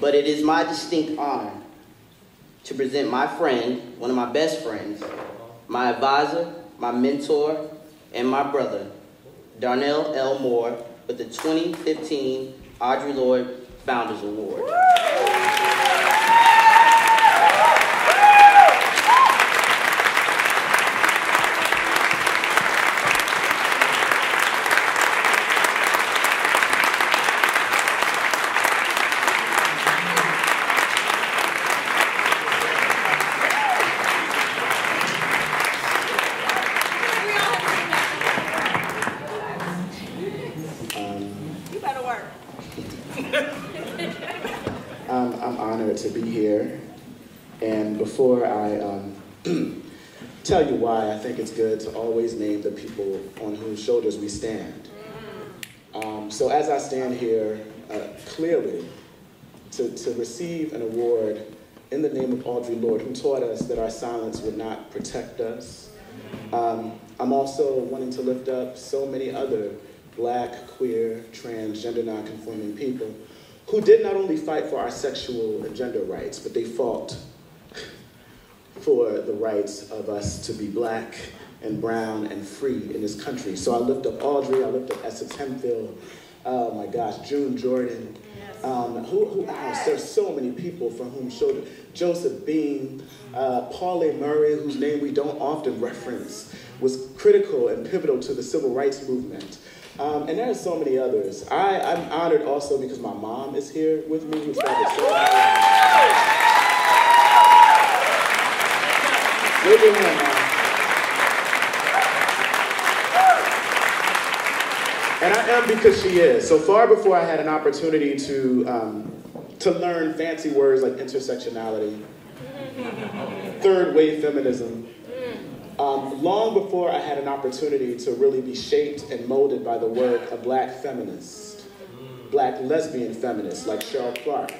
but it is my distinct honor to present my friend, one of my best friends, my advisor, my mentor, and my brother, Darnell L. Moore, with the 2015 Audre Lorde Founders Award. tell you why I think it's good to always name the people on whose shoulders we stand. Um, so as I stand here, uh, clearly, to, to receive an award in the name of Audre Lorde, who taught us that our silence would not protect us. Um, I'm also wanting to lift up so many other black, queer, transgender, nonconforming people who did not only fight for our sexual and gender rights, but they fought for the rights of us to be black and brown and free in this country. So I lift up Audre, I lift up Essex Hemphill, oh my gosh, June Jordan. Um, who, who else? There's so many people for whom showed Joseph Beam, uh, Pauli Murray, whose name we don't often reference, was critical and pivotal to the civil rights movement. Um, and there are so many others. I, I'm honored also because my mom is here with me, hand now. And I am because she is. So far before I had an opportunity to, um, to learn fancy words like intersectionality, third wave feminism, um, long before I had an opportunity to really be shaped and molded by the work of black feminists, black lesbian feminists like Cheryl Clarke,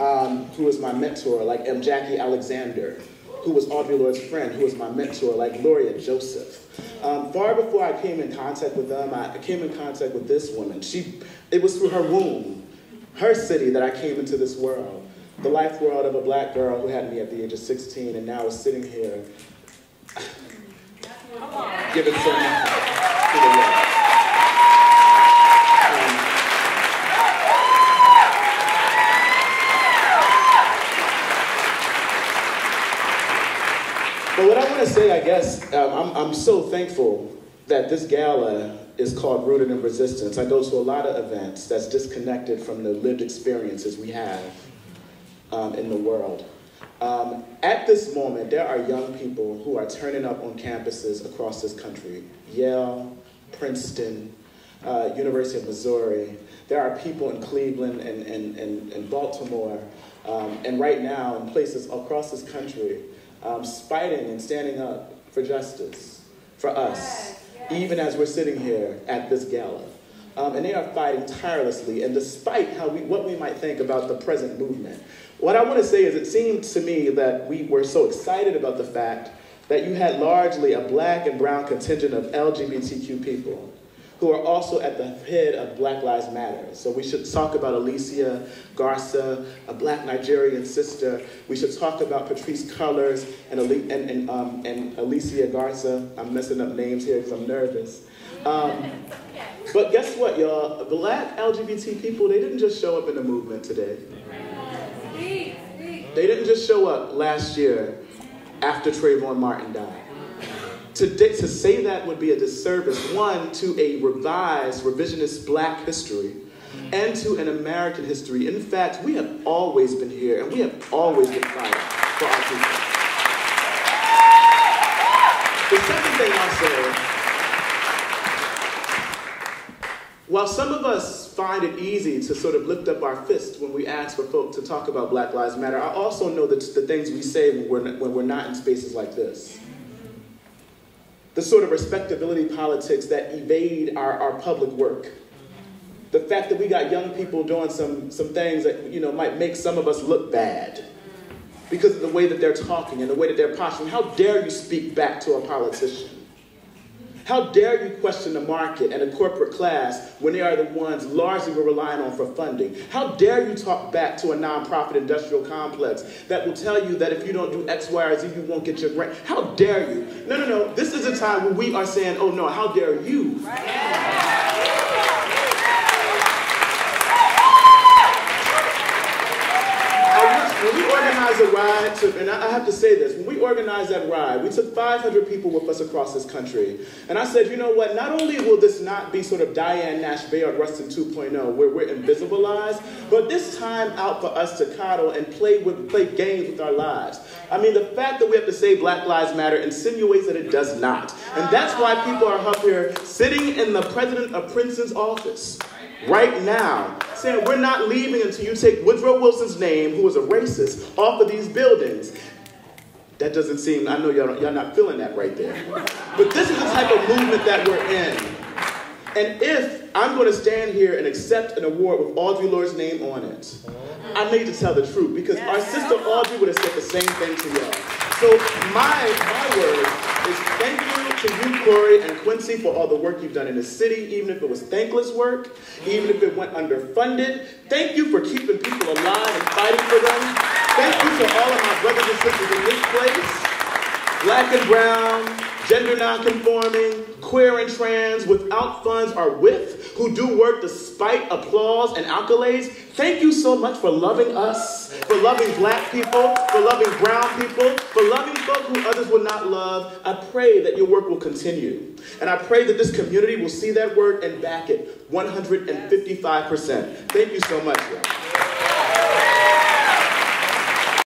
um, who was my mentor, like M. Jacqui Alexander, who was Audre Lorde's friend, who was my mentor, like Gloria Joseph. Um, far before I came in contact with them, I came in contact with this woman. She, it was through her womb, her city, that I came into this world. The life world of a black girl who had me at the age of 16 and now is sitting here giving so much to the world. But what I want to say, I guess, um, I'm, I'm so thankful that this gala is called Rooted in Resistance. I go to a lot of events that's disconnected from the lived experiences we have um, in the world. Um, at this moment, there are young people who are turning up on campuses across this country Yale, Princeton, uh, University of Missouri. There are people in Cleveland and, and, and, and Baltimore, um, and right now in places across this country um, fighting and standing up for justice for us, yes, yes. even as we're sitting here at this gala. Um, and they are fighting tirelessly, and despite how we, what we might think about the present movement, what I want to say is it seemed to me that we were so excited about the fact that you had largely a black and brown contingent of LGBTQ people who are also at the head of Black Lives Matter. So we should talk about Alicia Garza, a black Nigerian sister. We should talk about Patrisse Cullors and, and, and, um, and Alicia Garza. I'm messing up names here because I'm nervous. Um, but guess what, y'all? Black LGBT people, they didn't just show up in the movement today. They didn't just show up last year after Trayvon Martin died. To, to say that would be a disservice, one, to a revised, revisionist black history, and to an American history. In fact, we have always been here, and we have always been fighting for our people. The second thing I'll say, while some of us find it easy to sort of lift up our fist when we ask for folk to talk about Black Lives Matter, I also know that the things we say when we're, when we're not in spaces like this the sort of respectability politics that evade our, our public work. The fact that we got young people doing some, some things that you know, might make some of us look bad because of the way that they're talking and the way that they're posturing. How dare you speak back to a politician? How dare you question the market and the corporate class when they are the ones largely we're relying on for funding? How dare you talk back to a nonprofit industrial complex that will tell you that if you don't do X, Y, or Z, you won't get your grant? How dare you? No, no, no. This is a time when we are saying, oh no, how dare you? when we organized a ride to, and I have to say this, when we organized that ride, we took 500 people with us across this country. And I said, you know what, not only will this not be sort of Diane Nash Bayard Rustin 2.0, where we're invisibilized, but this time out for us to coddle and play, with, play games with our lives. I mean, the fact that we have to say Black Lives Matter insinuates that it does not. And that's why people are up here sitting in the president of Princeton's office right now, saying we're not leaving until you take Woodrow Wilson's name, who was a racist, off of these buildings. That doesn't seem, I know y'all, y'all not feeling that right there. But this is the type of movement that we're in. And if I'm going to stand here and accept an award with Audre Lorde's name on it, I need to tell the truth because our sister Audre would have said the same thing to y'all. So my, my word is thank you to you, Corey and Quincey, for all the work you've done in the city, even if it was thankless work, even if it went underfunded. Thank you for keeping people alive and fighting for them. Thank you to all of my brothers and sisters in this place, black and brown, gender nonconforming, queer and trans, without funds or with, who do work despite applause and accolades. Thank you so much for loving us, for loving black people, for loving brown people, for loving folks who others would not love. I pray that your work will continue. And I pray that this community will see that work and back it 155%. Thank you so much.